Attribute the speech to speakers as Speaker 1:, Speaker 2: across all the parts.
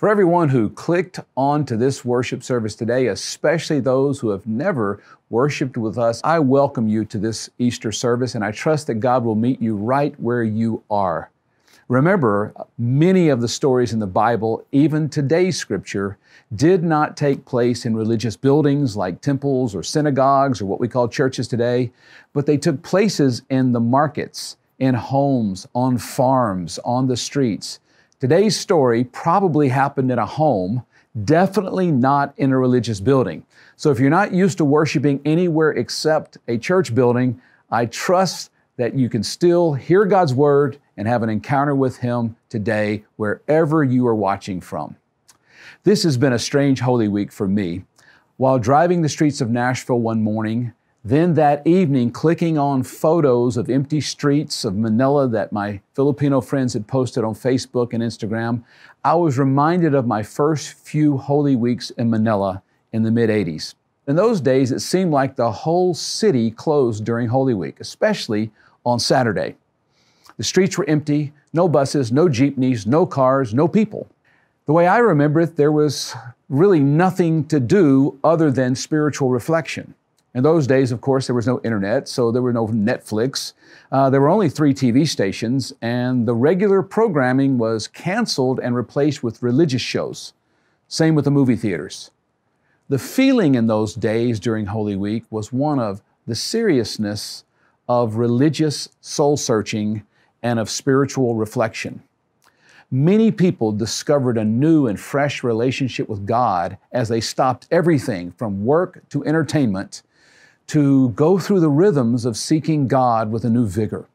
Speaker 1: For everyone who clicked onto this worship service today, especially those who have never worshiped with us, I welcome you to this Easter service and I trust that God will meet you right where you are. Remember, many of the stories in the Bible, even today's scripture, did not take place in religious buildings like temples or synagogues or what we call churches today, but they took places in the markets, in homes, on farms, on the streets. Today's story probably happened in a home, definitely not in a religious building. So if you're not used to worshiping anywhere except a church building, I trust that you can still hear God's word and have an encounter with Him today, wherever you are watching from. This has been a strange Holy Week for me. While driving the streets of Nashville one morning, then that evening, clicking on photos of empty streets of Manila that my Filipino friends had posted on Facebook and Instagram, I was reminded of my first few Holy Weeks in Manila in the mid 80s. In those days, it seemed like the whole city closed during Holy Week, especially on Saturday. The streets were empty, no buses, no jeepneys, no cars, no people. The way I remember it, there was really nothing to do other than spiritual reflection. In those days, of course, there was no internet, so there were no Netflix. Uh, there were only three TV stations, and the regular programming was canceled and replaced with religious shows. Same with the movie theaters. The feeling in those days during Holy Week was one of the seriousness of religious soul searching and of spiritual reflection. Many people discovered a new and fresh relationship with God as they stopped everything from work to entertainment to go through the rhythms of seeking God with a new vigor.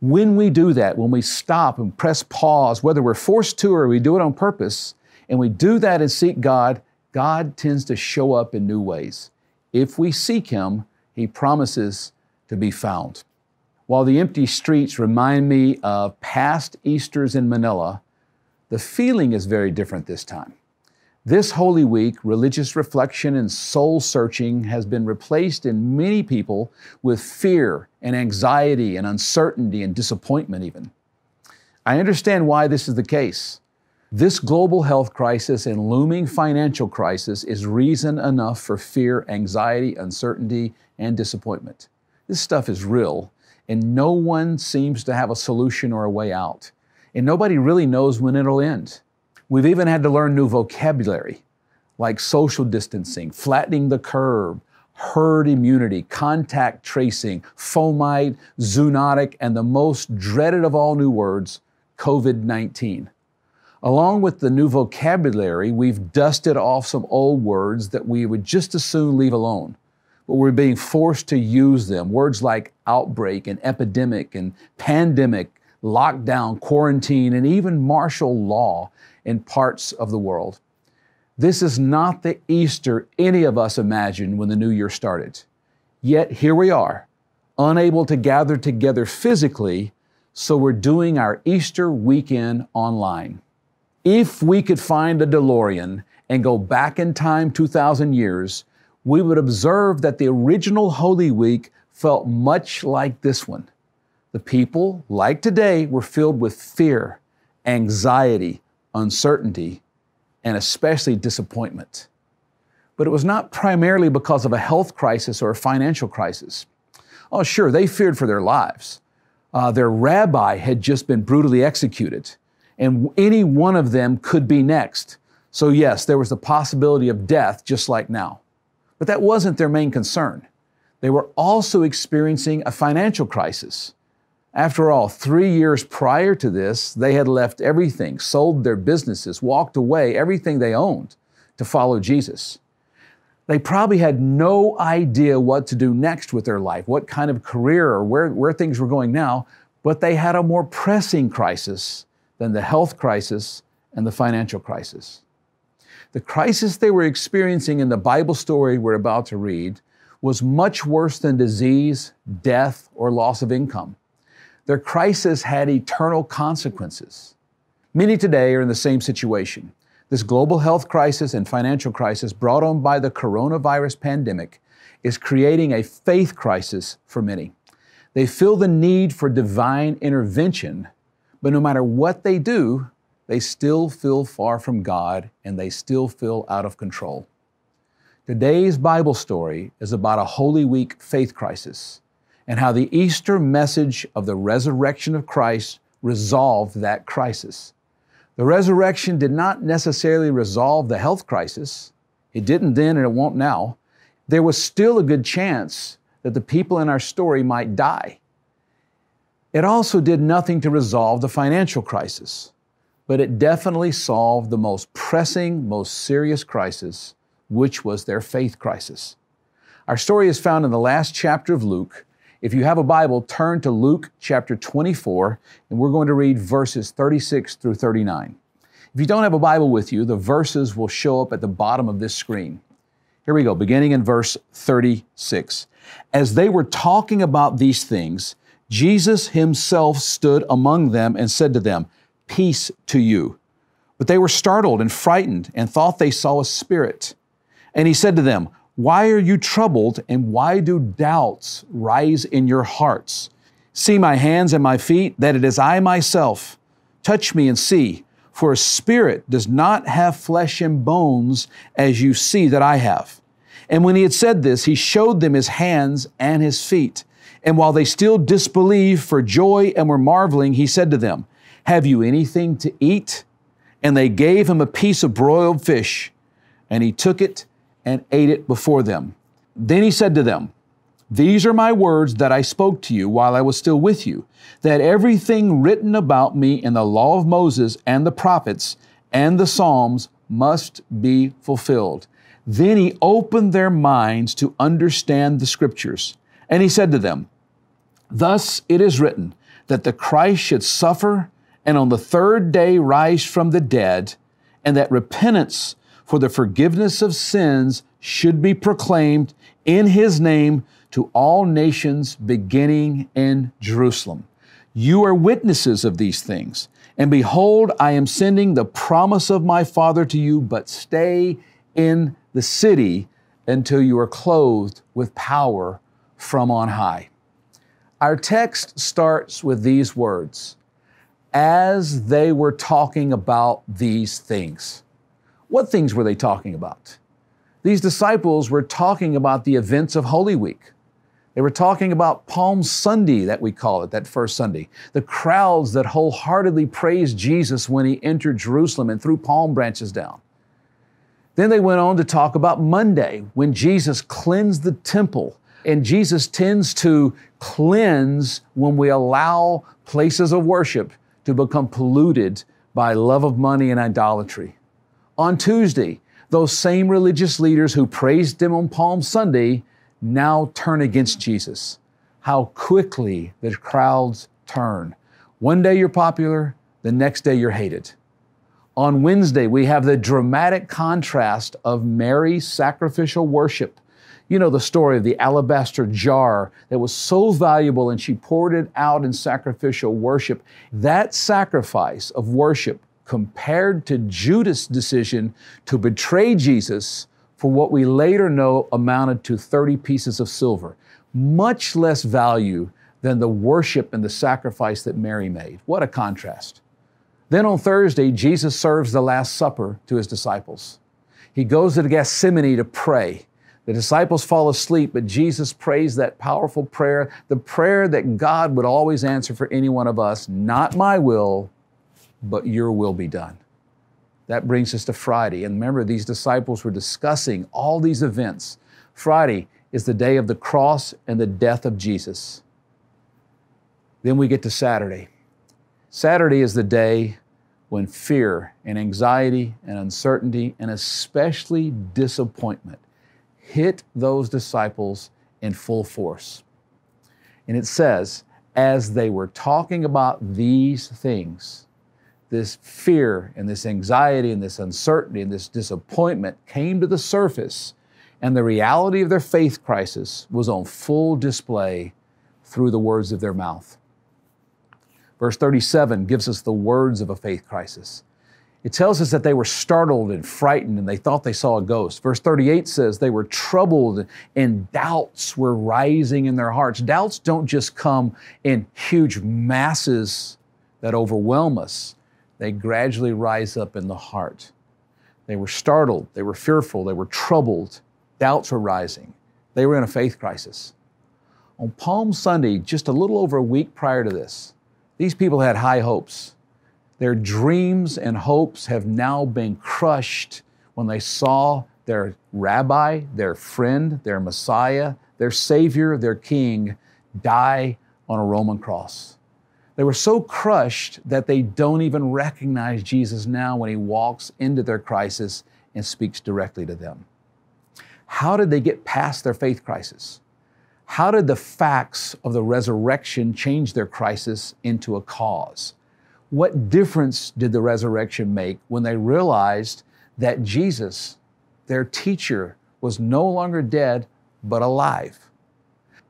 Speaker 1: When we do that, when we stop and press pause, whether we're forced to or we do it on purpose, and we do that and seek God, God tends to show up in new ways. If we seek Him, He promises to be found. While the empty streets remind me of past Easters in Manila, the feeling is very different this time. This Holy Week, religious reflection and soul searching has been replaced in many people with fear and anxiety and uncertainty and disappointment, even. I understand why this is the case. This global health crisis and looming financial crisis is reason enough for fear, anxiety, uncertainty, and disappointment. This stuff is real, and no one seems to have a solution or a way out. And nobody really knows when it'll end. We've even had to learn new vocabulary like social distancing, flattening the curve, herd immunity, contact tracing, fomite, zoonotic, and the most dreaded of all new words, COVID 19. Along with the new vocabulary, we've dusted off some old words that we would just as soon leave alone, but we're being forced to use them. Words like outbreak and epidemic and pandemic, lockdown, quarantine, and even martial law in parts of the world. This is not the Easter any of us imagined when the new year started. Yet here we are, unable to gather together physically, so we're doing our Easter weekend online. If we could find a DeLorean and go back in time 2,000 years, we would observe that the original Holy Week felt much like this one. The people, like today, were filled with fear, anxiety, uncertainty, and especially disappointment. But it was not primarily because of a health crisis or a financial crisis. Oh, sure, they feared for their lives. Uh, their rabbi had just been brutally executed, and any one of them could be next. So, yes, there was the possibility of death just like now. But that wasn't their main concern. They were also experiencing a financial crisis. After all, three years prior to this, they had left everything, sold their businesses, walked away, everything they owned to follow Jesus. They probably had no idea what to do next with their life, what kind of career or where, where things were going now, but they had a more pressing crisis than the health crisis and the financial crisis. The crisis they were experiencing in the Bible story we're about to read was much worse than disease, death, or loss of income. Their crisis had eternal consequences. Many today are in the same situation. This global health crisis and financial crisis brought on by the coronavirus pandemic is creating a faith crisis for many. They feel the need for divine intervention, but no matter what they do, they still feel far from God and they still feel out of control. Today's Bible story is about a Holy Week faith crisis and how the Easter message of the resurrection of Christ resolved that crisis. The resurrection did not necessarily resolve the health crisis. It didn't then and it won't now. There was still a good chance that the people in our story might die. It also did nothing to resolve the financial crisis, but it definitely solved the most pressing, most serious crisis, which was their faith crisis. Our story is found in the last chapter of Luke. If you have a Bible, turn to Luke chapter 24, and we're going to read verses 36 through 39. If you don't have a Bible with you, the verses will show up at the bottom of this screen. Here we go, beginning in verse 36. As they were talking about these things, Jesus himself stood among them and said to them, Peace to you. But they were startled and frightened and thought they saw a spirit. And he said to them, Why are you troubled and why do doubts rise in your hearts? See my hands and my feet, that it is I myself. Touch me and see, for a spirit does not have flesh and bones as you see that I have. And when he had said this, he showed them his hands and his feet. And while they still disbelieved for joy and were marveling, he said to them, Have you anything to eat? And they gave him a piece of broiled fish, and he took it and ate it before them. Then he said to them, These are my words that I spoke to you while I was still with you, that everything written about me in the law of Moses and the prophets and the Psalms must be fulfilled. Then he opened their minds to understand the scriptures. And he said to them, Thus it is written that the Christ should suffer and on the third day rise from the dead, and that repentance for the forgiveness of sins should be proclaimed in his name to all nations beginning in Jerusalem. You are witnesses of these things. And behold, I am sending the promise of my Father to you, but stay in the city until you are clothed with power from on high. Our text starts with these words as they were talking about these things. What things were they talking about? These disciples were talking about the events of Holy Week. They were talking about Palm Sunday, that we call it, that first Sunday. The crowds that wholeheartedly praised Jesus when he entered Jerusalem and threw palm branches down. Then they went on to talk about Monday, when Jesus cleansed the temple and Jesus tends to cleanse when we allow places of worship to become polluted by love of money and idolatry. On Tuesday, those same religious leaders who praised him on Palm Sunday now turn against Jesus. How quickly the crowds turn. One day you're popular, the next day you're hated. On Wednesday, we have the dramatic contrast of Mary's sacrificial worship you know the story of the alabaster jar that was so valuable and she poured it out in sacrificial worship. That sacrifice of worship compared to Judas' decision to betray Jesus for what we later know amounted to 30 pieces of silver, much less value than the worship and the sacrifice that Mary made. What a contrast. Then on Thursday, Jesus serves the Last Supper to his disciples. He goes to Gethsemane to pray. The disciples fall asleep, but Jesus prays that powerful prayer, the prayer that God would always answer for any one of us not my will, but your will be done. That brings us to Friday. And remember, these disciples were discussing all these events. Friday is the day of the cross and the death of Jesus. Then we get to Saturday. Saturday is the day when fear and anxiety and uncertainty and especially disappointment hit those disciples in full force. And it says, as they were talking about these things, this fear and this anxiety and this uncertainty and this disappointment came to the surface, and the reality of their faith crisis was on full display through the words of their mouth. Verse 37 gives us the words of a faith crisis. It tells us that they were startled and frightened and they thought they saw a ghost. Verse 38 says they were troubled and doubts were rising in their hearts. Doubts don't just come in huge masses that overwhelm us. They gradually rise up in the heart. They were startled, they were fearful, they were troubled, doubts were rising. They were in a faith crisis. On Palm Sunday, just a little over a week prior to this, these people had high hopes. Their dreams and hopes have now been crushed when they saw their rabbi, their friend, their Messiah, their Savior, their King die on a Roman cross. They were so crushed that they don't even recognize Jesus now when he walks into their crisis and speaks directly to them. How did they get past their faith crisis? How did the facts of the resurrection change their crisis into a cause? What difference did the resurrection make when they realized that Jesus, their teacher, was no longer dead, but alive?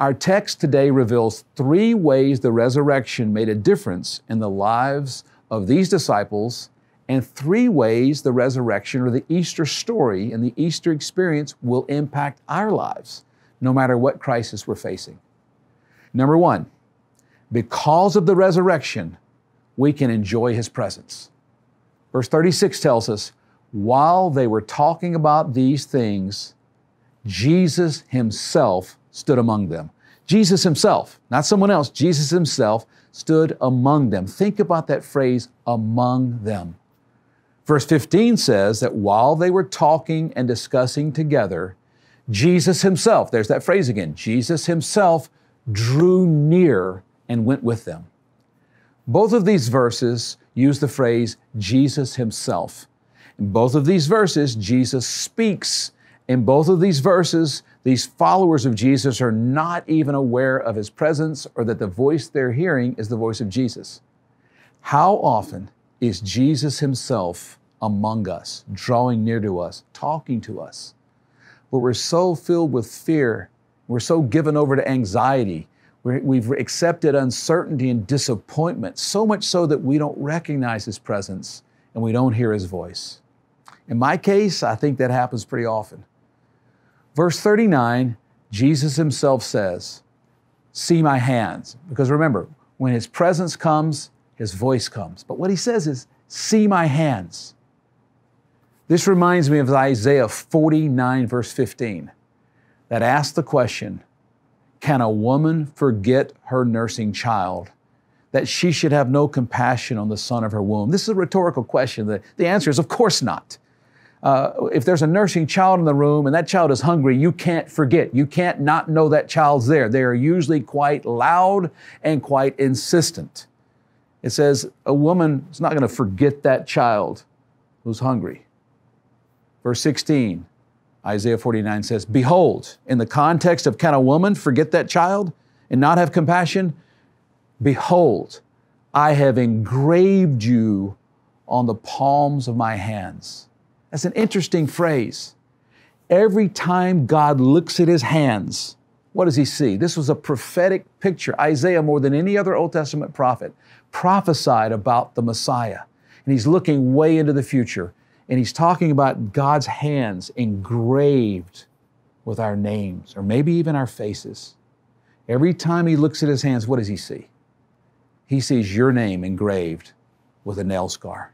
Speaker 1: Our text today reveals three ways the resurrection made a difference in the lives of these disciples, and three ways the resurrection or the Easter story and the Easter experience will impact our lives no matter what crisis we're facing. Number one, because of the resurrection, we can enjoy His presence. Verse 36 tells us, while they were talking about these things, Jesus Himself stood among them. Jesus Himself, not someone else, Jesus Himself stood among them. Think about that phrase, among them. Verse 15 says that while they were talking and discussing together, Jesus himself, there's that phrase again, Jesus himself drew near and went with them. Both of these verses use the phrase Jesus himself. In both of these verses, Jesus speaks. In both of these verses, these followers of Jesus are not even aware of his presence or that the voice they're hearing is the voice of Jesus. How often is Jesus himself among us, drawing near to us, talking to us? but we're so filled with fear. We're so given over to anxiety. we have accepted uncertainty and disappointment, so much so that we don't recognize His presence and we don't hear His voice. In my case, I think that happens pretty often. Verse 39, Jesus Himself says, See my hands. Because remember, when His presence comes, His voice comes. But what He says is, See my hands. This reminds me of Isaiah 49, verse 15, that asks the question Can a woman forget her nursing child? That she should have no compassion on the son of her womb? This is a rhetorical question. The, the answer is, of course not. Uh, if there's a nursing child in the room and that child is hungry, you can't forget. You can't not know that child's there. They are usually quite loud and quite insistent. It says a woman is not going to forget that child who's hungry. Verse 16, Isaiah 49 says, Behold, in the context of can a woman forget that child and not have compassion? Behold, I have engraved you on the palms of my hands. That's an interesting phrase. Every time God looks at his hands, what does he see? This was a prophetic picture. Isaiah, more than any other Old Testament prophet, prophesied about the Messiah. And he's looking way into the future. And he's talking about God's hands engraved with our names, or maybe even our faces. Every time he looks at his hands, what does he see? He sees your name engraved with a nail scar.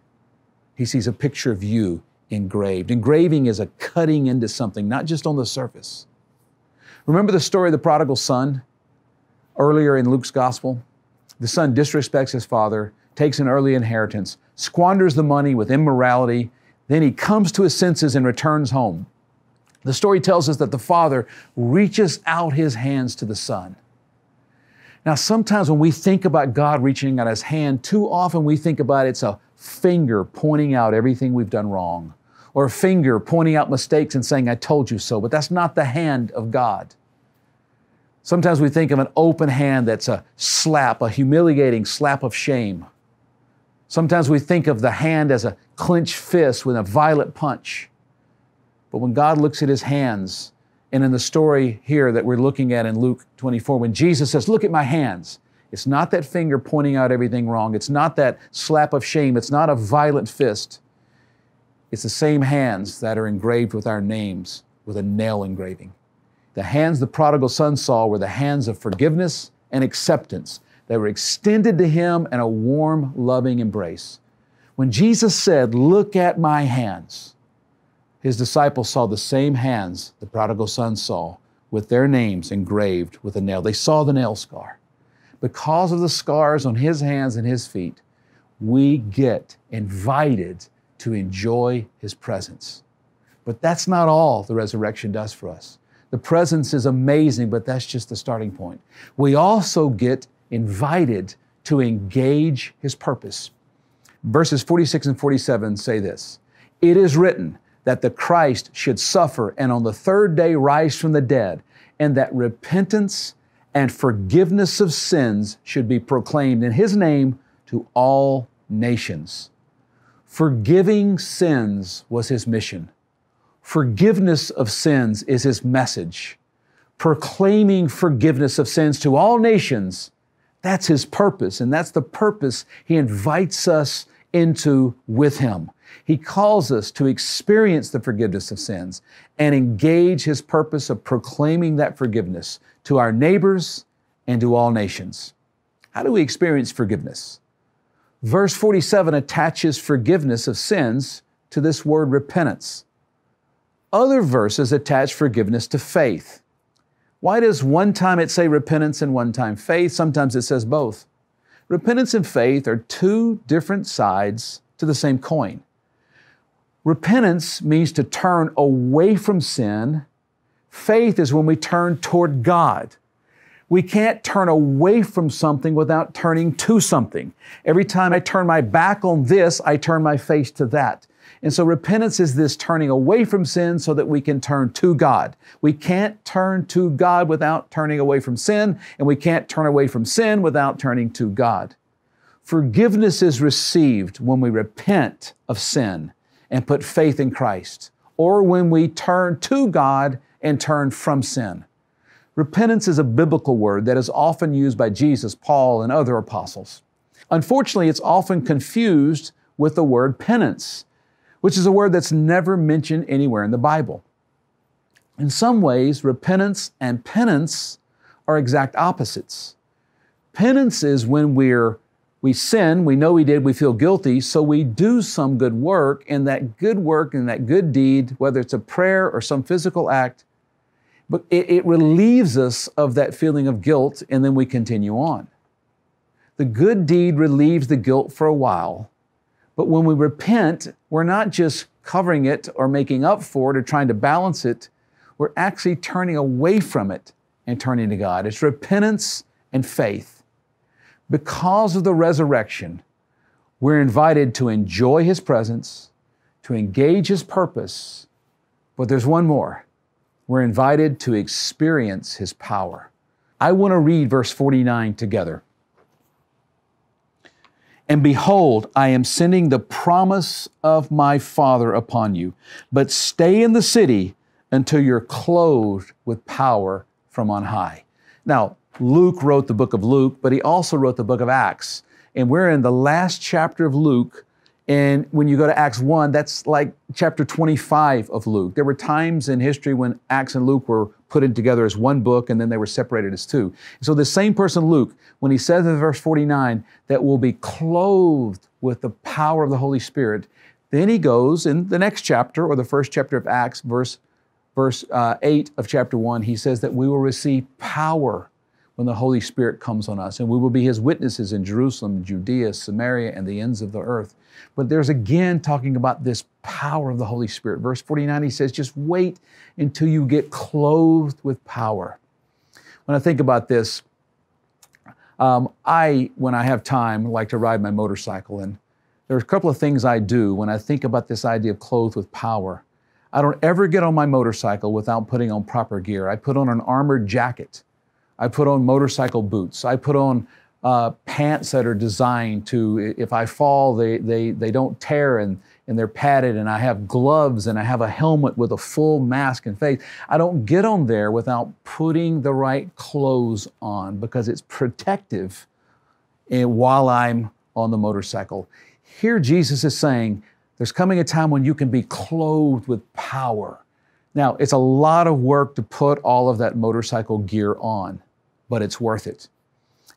Speaker 1: He sees a picture of you engraved. Engraving is a cutting into something, not just on the surface. Remember the story of the prodigal son earlier in Luke's gospel? The son disrespects his father, takes an early inheritance, squanders the money with immorality, then he comes to his senses and returns home. The story tells us that the father reaches out his hands to the son. Now, sometimes when we think about God reaching out his hand, too often we think about it's a finger pointing out everything we've done wrong, or a finger pointing out mistakes and saying, I told you so, but that's not the hand of God. Sometimes we think of an open hand that's a slap, a humiliating slap of shame. Sometimes we think of the hand as a clenched fist with a violent punch. But when God looks at his hands, and in the story here that we're looking at in Luke 24, when Jesus says, Look at my hands, it's not that finger pointing out everything wrong. It's not that slap of shame. It's not a violent fist. It's the same hands that are engraved with our names with a nail engraving. The hands the prodigal son saw were the hands of forgiveness and acceptance. They were extended to him in a warm, loving embrace. When Jesus said, Look at my hands, his disciples saw the same hands the prodigal son saw with their names engraved with a nail. They saw the nail scar. Because of the scars on his hands and his feet, we get invited to enjoy his presence. But that's not all the resurrection does for us. The presence is amazing, but that's just the starting point. We also get invited to engage his purpose. Verses 46 and 47 say this It is written that the Christ should suffer and on the third day rise from the dead, and that repentance and forgiveness of sins should be proclaimed in his name to all nations. Forgiving sins was his mission. Forgiveness of sins is his message. Proclaiming forgiveness of sins to all nations, that's his purpose, and that's the purpose he invites us into with him. He calls us to experience the forgiveness of sins and engage his purpose of proclaiming that forgiveness to our neighbors and to all nations. How do we experience forgiveness? Verse 47 attaches forgiveness of sins to this word repentance. Other verses attach forgiveness to faith. Why does one time it say repentance and one time faith? Sometimes it says both. Repentance and faith are two different sides to the same coin. Repentance means to turn away from sin. Faith is when we turn toward God. We can't turn away from something without turning to something. Every time I turn my back on this, I turn my face to that. And so repentance is this turning away from sin so that we can turn to God. We can't turn to God without turning away from sin, and we can't turn away from sin without turning to God. Forgiveness is received when we repent of sin and put faith in Christ, or when we turn to God and turn from sin. Repentance is a biblical word that is often used by Jesus, Paul, and other apostles. Unfortunately, it's often confused with the word penance, which is a word that's never mentioned anywhere in the Bible. In some ways, repentance and penance are exact opposites. Penance is when we're we sin, we know we did, we feel guilty, so we do some good work, and that good work and that good deed, whether it's a prayer or some physical act, but it, it relieves us of that feeling of guilt, and then we continue on. The good deed relieves the guilt for a while, but when we repent, we're not just covering it or making up for it or trying to balance it, we're actually turning away from it and turning to God. It's repentance and faith because of the resurrection, we're invited to enjoy His presence, to engage His purpose, but there's one more. We're invited to experience His power. I want to read verse 49 together. And behold, I am sending the promise of my Father upon you, but stay in the city until you're clothed with power from on high. Now, Luke wrote the book of Luke, but he also wrote the book of Acts. And we're in the last chapter of Luke. And when you go to Acts 1, that's like chapter 25 of Luke. There were times in history when Acts and Luke were put in together as one book and then they were separated as two. So the same person, Luke, when he says in verse 49 that we'll be clothed with the power of the Holy Spirit, then he goes in the next chapter or the first chapter of Acts, verse, verse uh, 8 of chapter 1, he says that we will receive power when the Holy Spirit comes on us, and we will be His witnesses in Jerusalem, Judea, Samaria, and the ends of the earth. But there's again talking about this power of the Holy Spirit. Verse 49, he says, just wait until you get clothed with power. When I think about this, um, I, when I have time, like to ride my motorcycle. And there's a couple of things I do when I think about this idea of clothed with power. I don't ever get on my motorcycle without putting on proper gear. I put on an armored jacket. I put on motorcycle boots. I put on uh, pants that are designed to, if I fall, they, they, they don't tear and, and they're padded. And I have gloves and I have a helmet with a full mask and face. I don't get on there without putting the right clothes on because it's protective eh, while I'm on the motorcycle. Here, Jesus is saying, there's coming a time when you can be clothed with power. Now, it's a lot of work to put all of that motorcycle gear on but it's worth it.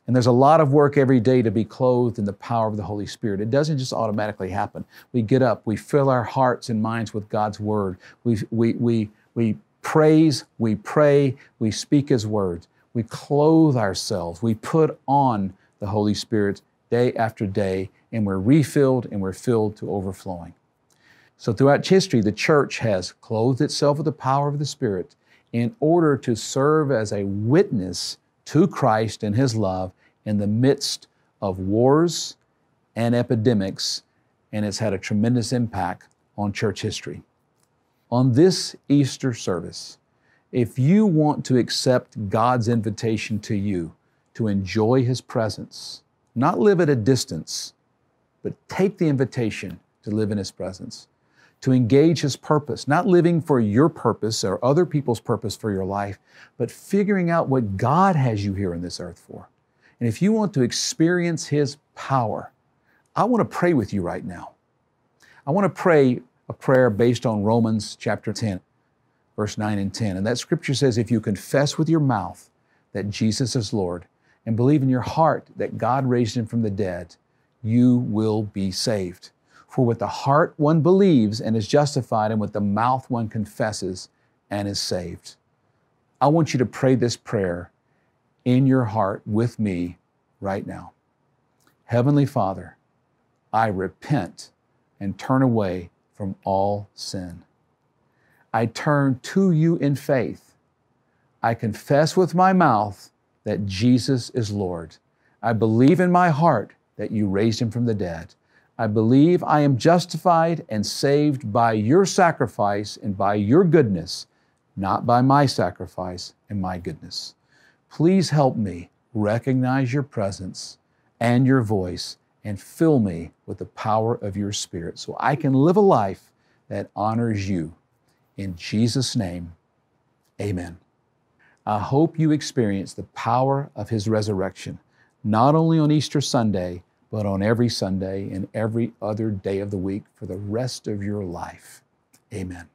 Speaker 1: And there's a lot of work every day to be clothed in the power of the Holy Spirit. It doesn't just automatically happen. We get up, we fill our hearts and minds with God's Word. We, we, we, we praise, we pray, we speak His words. We clothe ourselves, we put on the Holy Spirit day after day, and we're refilled and we're filled to overflowing. So, throughout history, the church has clothed itself with the power of the Spirit in order to serve as a witness to Christ and His love in the midst of wars and epidemics, and it's had a tremendous impact on church history. On this Easter service, if you want to accept God's invitation to you to enjoy His presence, not live at a distance, but take the invitation to live in His presence, to engage His purpose, not living for your purpose or other people's purpose for your life, but figuring out what God has you here on this earth for. And if you want to experience His power, I want to pray with you right now. I want to pray a prayer based on Romans chapter 10, verse 9 and 10. And that scripture says, If you confess with your mouth that Jesus is Lord and believe in your heart that God raised him from the dead, you will be saved. For with the heart one believes and is justified, and with the mouth one confesses and is saved. I want you to pray this prayer in your heart with me right now. Heavenly Father, I repent and turn away from all sin. I turn to you in faith. I confess with my mouth that Jesus is Lord. I believe in my heart that you raised him from the dead. I believe I am justified and saved by your sacrifice and by your goodness, not by my sacrifice and my goodness. Please help me recognize your presence and your voice and fill me with the power of your Spirit so I can live a life that honors you. In Jesus' name, amen. I hope you experience the power of His resurrection, not only on Easter Sunday, but on every Sunday and every other day of the week for the rest of your life. Amen.